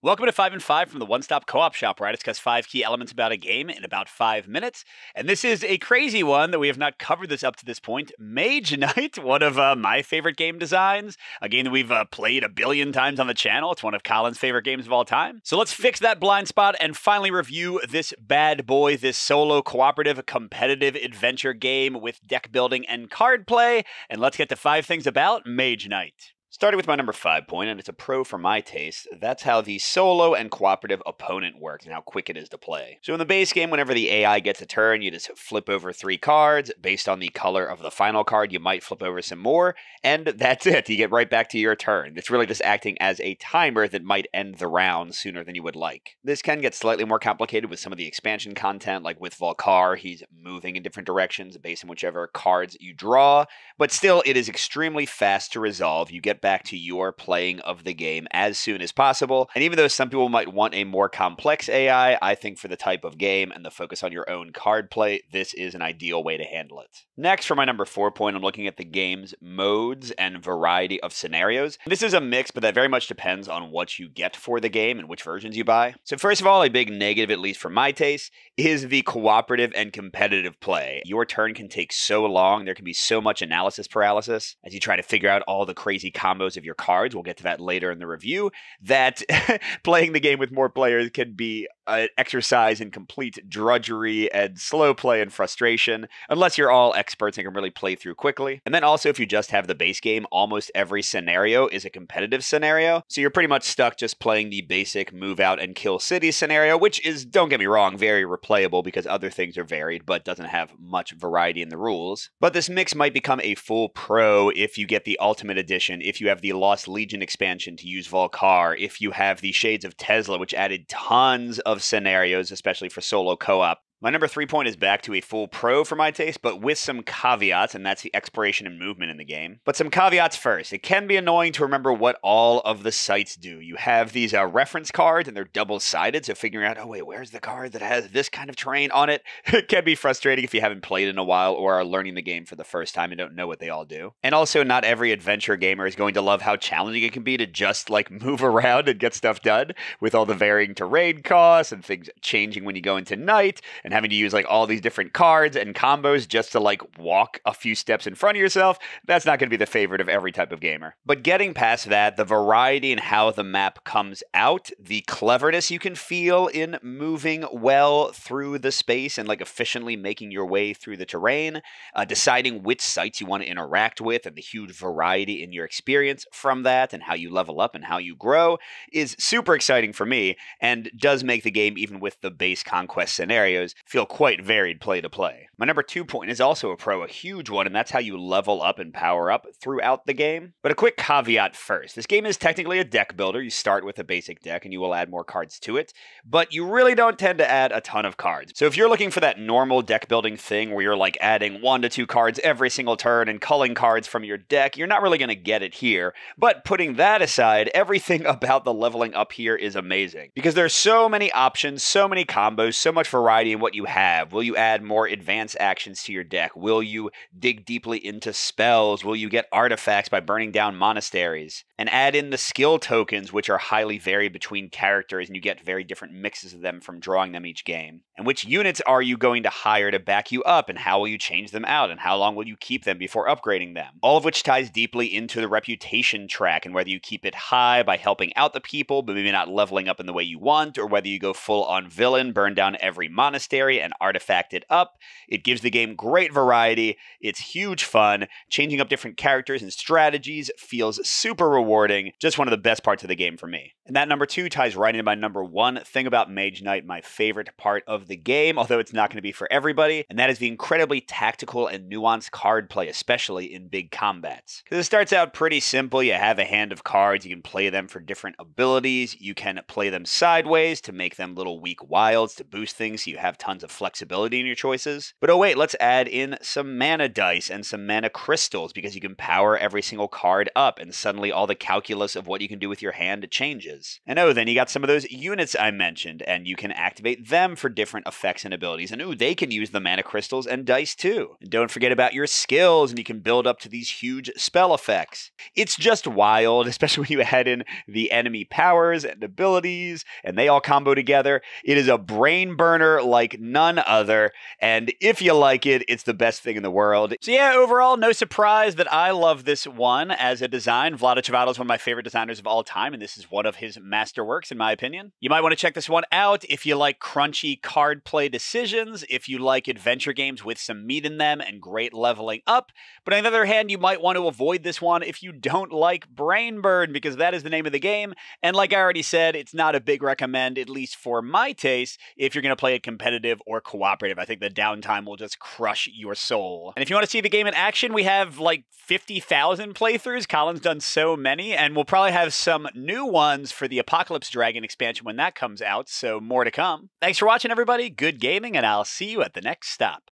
Welcome to 5 and 5 from the One Stop Co op Shop, where I discuss five key elements about a game in about five minutes. And this is a crazy one that we have not covered this up to this point Mage Knight, one of uh, my favorite game designs, a game that we've uh, played a billion times on the channel. It's one of Colin's favorite games of all time. So let's fix that blind spot and finally review this bad boy, this solo cooperative competitive adventure game with deck building and card play. And let's get to five things about Mage Knight. Starting with my number five point, and it's a pro for my taste, that's how the solo and cooperative opponent works and how quick it is to play. So in the base game, whenever the AI gets a turn, you just flip over three cards. Based on the color of the final card, you might flip over some more, and that's it. You get right back to your turn. It's really just acting as a timer that might end the round sooner than you would like. This can get slightly more complicated with some of the expansion content, like with Volkare, he's moving in different directions based on whichever cards you draw, but still, it is extremely fast to resolve. You get back to your playing of the game as soon as possible. And even though some people might want a more complex AI, I think for the type of game and the focus on your own card play, this is an ideal way to handle it. Next, for my number four point, I'm looking at the game's modes and variety of scenarios. This is a mix, but that very much depends on what you get for the game and which versions you buy. So, first of all, a big negative, at least for my taste, is the cooperative and competitive play. Your turn can take so long, there can be so much analysis paralysis as you try to figure out all the crazy combos of your cards. We'll get to that later in the review. That playing the game with more players can be an exercise in complete drudgery and slow play and frustration, unless you're all experts and can really play through quickly. And then also, if you just have the base game, almost every scenario is a competitive scenario. So you're pretty much stuck just playing the basic move out and kill city scenario, which is, don't get me wrong, very replayable because other things are varied, but doesn't have much variety in the rules. But this mix might become a full pro if you get the Ultimate Edition, if you have the Lost Legion expansion to use Volkare, if you have the Shades of Tezla, which added tons of scenarios, especially for solo co op. My number three point is back to a full pro for my taste, but with some caveats, and that's the exploration and movement in the game. But some caveats first. It can be annoying to remember what all of the sites do. You have these uh, reference cards, and they're double sided, so figuring out, oh, wait, where's the card that has this kind of terrain on it? it can be frustrating if you haven't played in a while or are learning the game for the first time and don't know what they all do. And also, not every adventure gamer is going to love how challenging it can be to just like move around and get stuff done with all the varying terrain costs and things changing when you go into night and having to use like all these different cards and combos just to like walk a few steps in front of yourself, that's not going to be the favorite of every type of gamer. But getting past that, the variety in how the map comes out, the cleverness you can feel in moving well through the space and like efficiently making your way through the terrain, uh, deciding which sites you want to interact with, and the huge variety in your experience from that, and how you level up and how you grow is super exciting for me and does make the game, even with the base conquest scenarios, feel quite varied play to play. My number two point is also a pro, a huge one, and that's how you level up and power up throughout the game. But a quick caveat first this game is technically a deck builder. You start with a basic deck and you will add more cards to it, but you really don't tend to add a ton of cards. So if you're looking for that normal deck building thing where you're like adding one to two cards every single turn and culling cards from your deck, you're not really going to get it here. But putting that aside, everything about the leveling up here is amazing because there's so many options, so many combos, so much variety in what you have. Will you add more advanced actions to your deck? Will you dig deeply into spells? Will you get artifacts by burning down monasteries? And add in the skill tokens, which are highly varied between characters, and you get very different mixes of them from drawing them each game. And which units are you going to hire to back you up, and how will you change them out, and how long will you keep them before upgrading them? All of which ties deeply into the reputation track, and whether you keep it high by helping out the people, but maybe not leveling up in the way you want, or whether you go full on villain, burn down every monastery, and artifact it up. It gives the game great variety. It's huge fun. Changing up different characters and strategies feels super rewarding. Just one of the best parts of the game for me. And that number two ties right into my number one thing about Mage Knight, my favorite part of the game, although it's not going to be for everybody, and that is the incredibly tactical and nuanced card play, especially in big combats. Because it starts out pretty simple. You have a hand of cards, you can play them for different abilities, you can play them sideways to make them little weak wilds to boost things so you have tons of flexibility in your choices. But oh, wait, let's add in some mana dice and some mana crystals because you can power every single card up, and suddenly all the calculus of what you can do with your hand changes. And oh, then you got some of those units I mentioned, and you can activate them for different effects and abilities. And ooh, they can use the mana crystals and dice too. And don't forget about your skills, and you can build up to these huge spell effects. It's just wild, especially when you add in the enemy powers and abilities, and they all combo together. It is a brain burner like none other, and if you like it, it's the best thing in the world. So yeah, overall, no surprise that I love this one as a design. Vlaada Chvátil is one of my favorite designers of all time, and this is one of his masterworks, in my opinion. You might want to check this one out if you like crunchy card play decisions, if you like adventure games with some meat in them and great leveling up. But on the other hand, you might want to avoid this one if you don't like Brain Burn, because that is the name of the game. And like I already said, it's not a big recommend, at least for my taste, if you're going to play it competitive or cooperative. I think the downtime will just crush your soul. And if you want to see the game in action, we have like 50,000 playthroughs. Colin's done so many, and we'll probably have some new ones for the Apocalypse Dragon expansion when that comes out, so more to come. Thanks for watching, everybody. Good gaming, and I'll see you at the next stop.